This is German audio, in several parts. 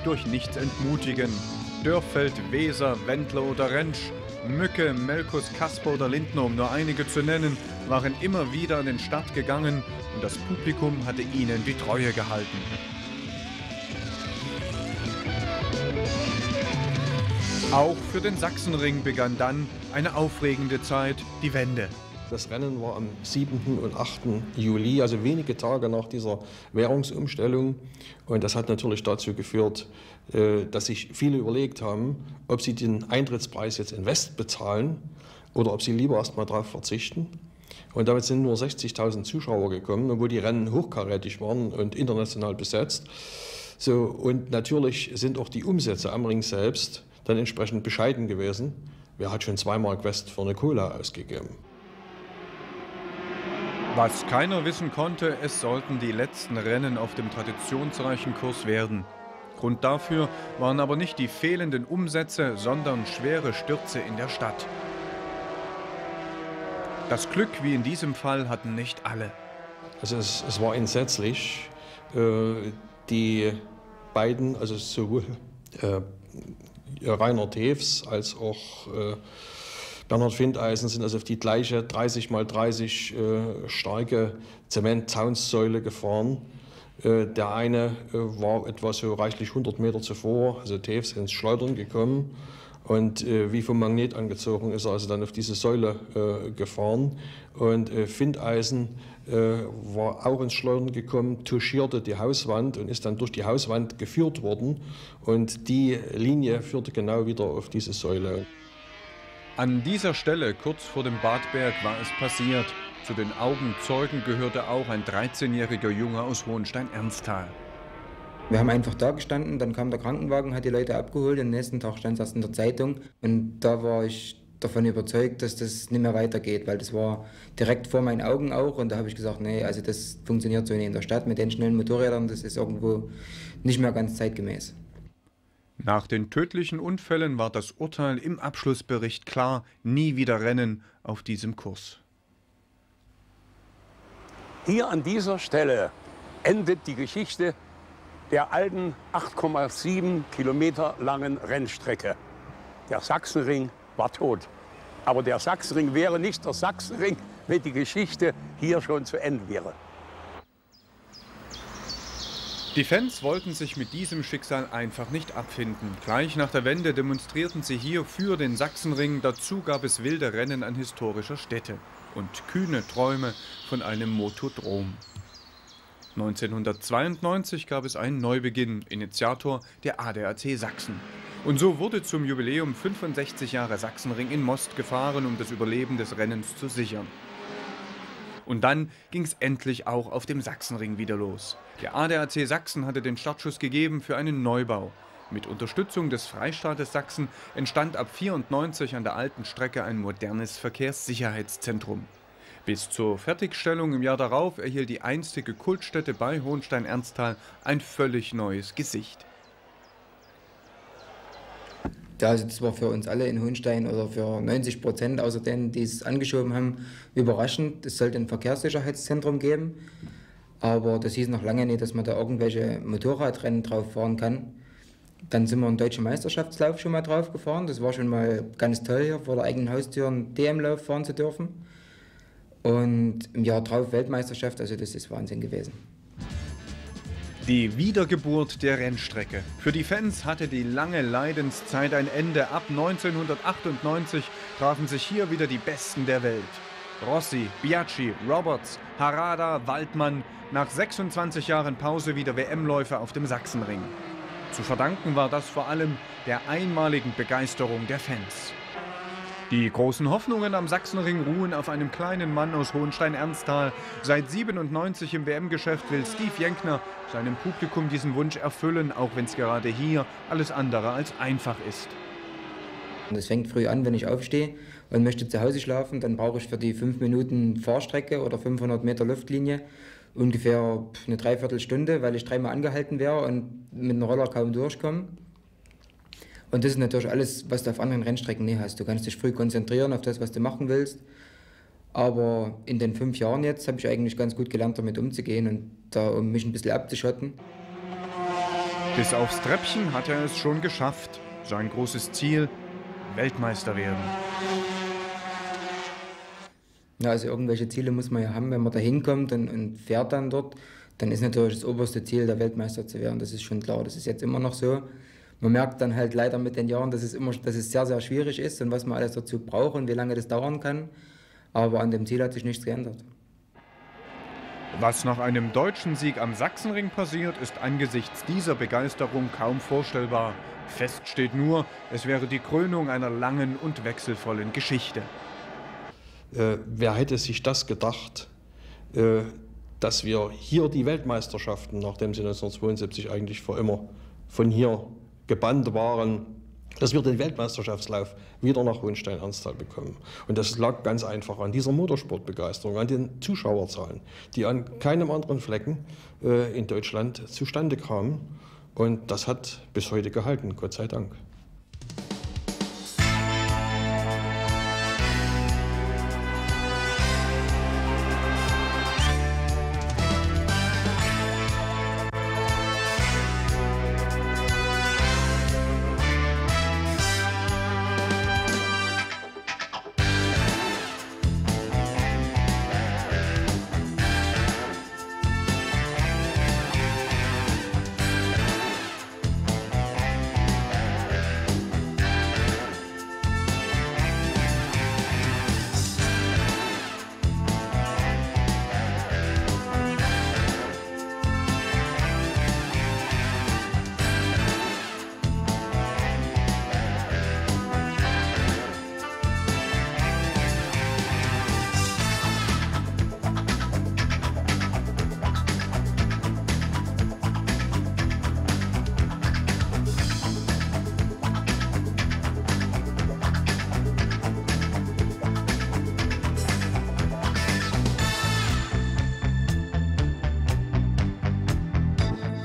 sich durch nichts entmutigen. Dörfeld, Weser, Wendler oder Rentsch, Mücke, Melkus, Kasper oder Lindner, um nur einige zu nennen, waren immer wieder an den Start gegangen und das Publikum hatte ihnen die Treue gehalten. Auch für den Sachsenring begann dann eine aufregende Zeit, die Wende. Das Rennen war am 7. und 8. Juli, also wenige Tage nach dieser Währungsumstellung. Und das hat natürlich dazu geführt, äh, dass sich viele überlegt haben, ob sie den Eintrittspreis jetzt in West bezahlen oder ob sie lieber erst mal darauf verzichten. Und damit sind nur 60.000 Zuschauer gekommen, obwohl die Rennen hochkarätig waren und international besetzt. So, und natürlich sind auch die Umsätze am Ring selbst dann entsprechend bescheiden gewesen. Wer hat schon zweimal West für eine Cola ausgegeben? Was keiner wissen konnte, es sollten die letzten Rennen auf dem traditionsreichen Kurs werden. Grund dafür waren aber nicht die fehlenden Umsätze, sondern schwere Stürze in der Stadt. Das Glück, wie in diesem Fall, hatten nicht alle. Also es, es war entsetzlich. Äh, die beiden, also sowohl äh, Rainer Tews als auch äh, Bernhard Findeisen sind also auf die gleiche 30 mal 30 äh, starke Zementzaunssäule gefahren. Äh, der eine äh, war etwa so reichlich 100 Meter zuvor, also Tews, ins Schleudern gekommen. Und äh, wie vom Magnet angezogen ist er also dann auf diese Säule äh, gefahren. Und Findeisen äh, war auch ins Schleudern gekommen, touchierte die Hauswand und ist dann durch die Hauswand geführt worden. Und die Linie führte genau wieder auf diese Säule. An dieser Stelle, kurz vor dem Badberg, war es passiert. Zu den Augenzeugen gehörte auch ein 13-jähriger Junge aus Hohenstein-Ernsthal. Wir haben einfach da gestanden, dann kam der Krankenwagen, hat die Leute abgeholt am nächsten Tag stand es erst in der Zeitung. Und da war ich davon überzeugt, dass das nicht mehr weitergeht, weil das war direkt vor meinen Augen auch. Und da habe ich gesagt, nee, also das funktioniert so nicht in der Stadt mit den schnellen Motorrädern, das ist irgendwo nicht mehr ganz zeitgemäß. Nach den tödlichen Unfällen war das Urteil im Abschlussbericht klar, nie wieder Rennen auf diesem Kurs. Hier an dieser Stelle endet die Geschichte der alten 8,7 Kilometer langen Rennstrecke. Der Sachsenring war tot. Aber der Sachsenring wäre nicht der Sachsenring, wenn die Geschichte hier schon zu Ende wäre. Die Fans wollten sich mit diesem Schicksal einfach nicht abfinden. Gleich nach der Wende demonstrierten sie hier für den Sachsenring. Dazu gab es wilde Rennen an historischer Stätte und kühne Träume von einem Motodrom. 1992 gab es einen Neubeginn, Initiator der ADAC Sachsen. Und so wurde zum Jubiläum 65 Jahre Sachsenring in Most gefahren, um das Überleben des Rennens zu sichern. Und dann ging es endlich auch auf dem Sachsenring wieder los. Der ADAC Sachsen hatte den Startschuss gegeben für einen Neubau. Mit Unterstützung des Freistaates Sachsen entstand ab 94 an der alten Strecke ein modernes Verkehrssicherheitszentrum. Bis zur Fertigstellung im Jahr darauf erhielt die einstige Kultstätte bei Hohenstein-Ernsthal ein völlig neues Gesicht. Ja, also das war für uns alle in Hohenstein oder für 90 Prozent außer denen, die es angeschoben haben, überraschend. Es sollte ein Verkehrssicherheitszentrum geben, aber das hieß noch lange nicht, dass man da irgendwelche Motorradrennen drauf fahren kann. Dann sind wir einen deutschen Meisterschaftslauf schon mal drauf gefahren. Das war schon mal ganz toll, hier vor der eigenen Haustür einen DM-Lauf fahren zu dürfen. Und im Jahr drauf Weltmeisterschaft, also das ist Wahnsinn gewesen. Die Wiedergeburt der Rennstrecke. Für die Fans hatte die lange Leidenszeit ein Ende. Ab 1998 trafen sich hier wieder die Besten der Welt. Rossi, Biaggi, Roberts, Harada, Waldmann. Nach 26 Jahren Pause wieder WM-Läufer auf dem Sachsenring. Zu verdanken war das vor allem der einmaligen Begeisterung der Fans. Die großen Hoffnungen am Sachsenring ruhen auf einem kleinen Mann aus Hohenstein-Ernsthal. Seit 97 im WM-Geschäft will Steve Jenkner seinem Publikum diesen Wunsch erfüllen, auch wenn es gerade hier alles andere als einfach ist. Es fängt früh an, wenn ich aufstehe und möchte zu Hause schlafen, dann brauche ich für die 5 Minuten Fahrstrecke oder 500 Meter Luftlinie ungefähr eine Dreiviertelstunde, weil ich dreimal angehalten wäre und mit dem Roller kaum durchkomme. Und das ist natürlich alles, was du auf anderen Rennstrecken nicht hast. Du kannst dich früh konzentrieren auf das, was du machen willst. Aber in den fünf Jahren jetzt habe ich eigentlich ganz gut gelernt, damit umzugehen und da, um mich ein bisschen abzuschotten. Bis aufs Treppchen hat er es schon geschafft. Sein großes Ziel, Weltmeister werden. Ja, also irgendwelche Ziele muss man ja haben, wenn man da hinkommt und, und fährt dann dort, dann ist natürlich das oberste Ziel, der Weltmeister zu werden. Das ist schon klar. Das ist jetzt immer noch so. Man merkt dann halt leider mit den Jahren, dass es immer, dass es sehr, sehr schwierig ist und was man alles dazu braucht und wie lange das dauern kann. Aber an dem Ziel hat sich nichts geändert. Was nach einem deutschen Sieg am Sachsenring passiert, ist angesichts dieser Begeisterung kaum vorstellbar. Fest steht nur, es wäre die Krönung einer langen und wechselvollen Geschichte. Äh, wer hätte sich das gedacht, äh, dass wir hier die Weltmeisterschaften, nachdem sie 1972 eigentlich für immer von hier gebannt waren, dass wir den Weltmeisterschaftslauf wieder nach Hohenstein-Ernsthal bekommen. Und das lag ganz einfach an dieser Motorsportbegeisterung, an den Zuschauerzahlen, die an keinem anderen Flecken äh, in Deutschland zustande kamen. Und das hat bis heute gehalten, Gott sei Dank.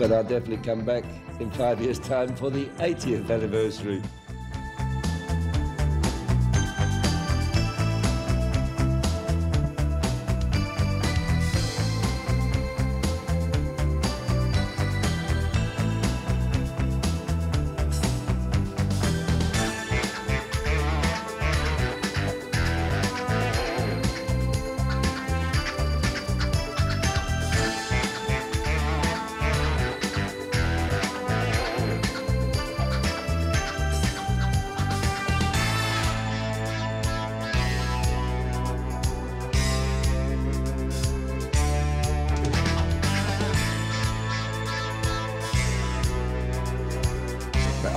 But I'll definitely come back in five years' time for the 80th anniversary.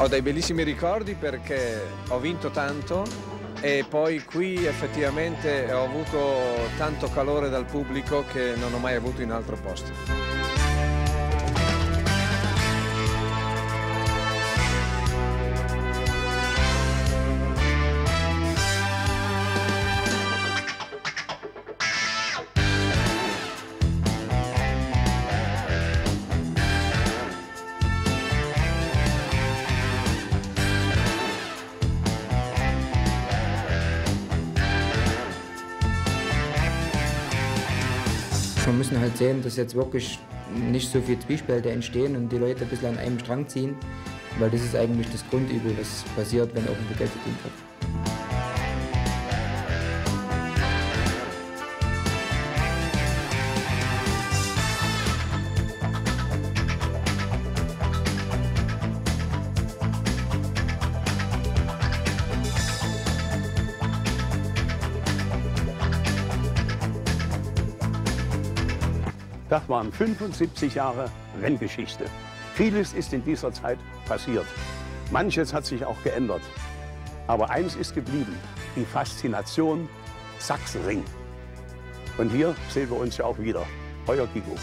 Ho dei bellissimi ricordi perché ho vinto tanto e poi qui effettivamente ho avuto tanto calore dal pubblico che non ho mai avuto in altro posto. Müssen halt sehen, dass jetzt wirklich nicht so viele Zwiespälte entstehen und die Leute ein bisschen an einem Strang ziehen, weil das ist eigentlich das Grundübel, was passiert, wenn irgendwo Geld verdient wird. Das waren 75 Jahre Renngeschichte. Vieles ist in dieser Zeit passiert. Manches hat sich auch geändert. Aber eins ist geblieben, die Faszination Sachsenring. Und hier sehen wir uns ja auch wieder. Euer Gigo.